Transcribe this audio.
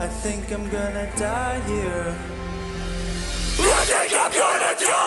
I think I'm gonna die here. I think I'm gonna die!